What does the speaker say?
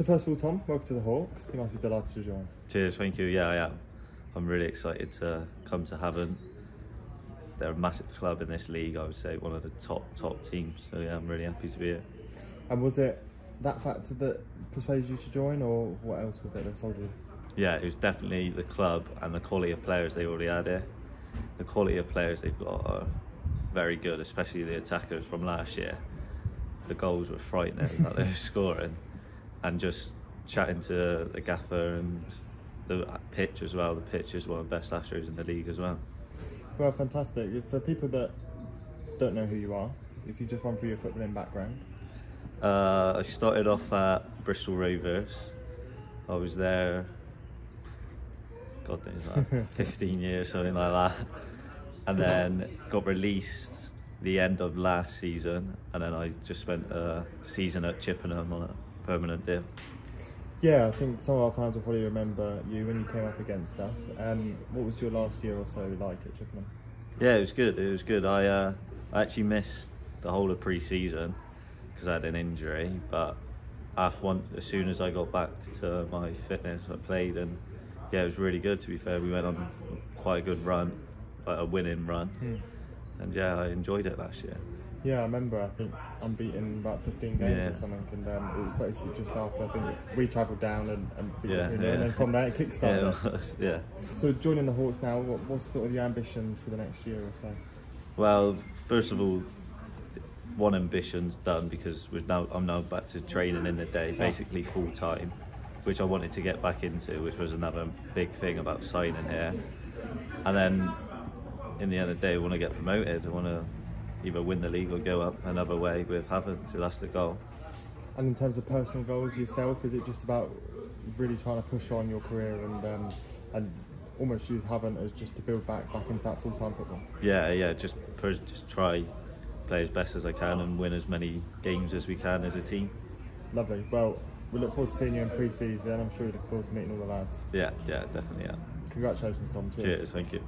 So first of all, Tom, welcome to the Hawks. You must be delighted to join. Cheers, thank you. Yeah, I am. I'm really excited to come to Havant. They're a massive club in this league, I would say, one of the top, top teams. So yeah, I'm really happy to be here. And was it that factor that persuaded you to join, or what else was it that sold you? Yeah, it was definitely the club and the quality of players they already had here. The quality of players they've got are very good, especially the attackers from last year. The goals were frightening that they were scoring, and just chatting to the gaffer and the pitch as well. The pitch is one of the best ashers in the league as well. Well, fantastic. For people that don't know who you are, if you just run through your footballing background. Uh, I started off at Bristol Rovers. I was there, God knows, like 15 years, something like that. And then got released the end of last season, and then I just spent a season at Chippenham on permanent deal. Yeah, I think some of our fans will probably remember you when you came up against us. Um, what was your last year or so like at Chippenham? Yeah, it was good. It was good. I uh, I actually missed the whole of pre-season because I had an injury, but after one, as soon as I got back to my fitness, I played, and yeah, it was really good. To be fair, we went on quite a good run, like a winning run, Hmm. And yeah, I enjoyed it last year. Yeah, I remember. I think unbeaten about 15 games Yeah. or something, and um, it was basically just after I think we travelled down and, and beat Yeah, yeah. and then from there it Yeah, kickstarted. yeah. So joining the Hawks now, what, what's sort of your ambitions for the next year or so? Well, first of all, one ambition's done because we're now I'm now back to training in the day, basically full time, which I wanted to get back into, which was another big thing about signing here. And then, in the end of the day, I want to get promoted. I want to either win the league or go up another way with Havant. So last the goal. And in terms of personal goals yourself, is it just about really trying to push on your career and um, and almost use Havant as just to build back back into that full time football? Yeah, yeah. Just just try play as best as I can and win as many games as we can as a team. Lovely. Well, we look forward to seeing you in pre-season. I'm sure we look forward to meeting all the lads. Yeah, yeah, definitely. Yeah. Congratulations, Tom. Cheers. Thank you.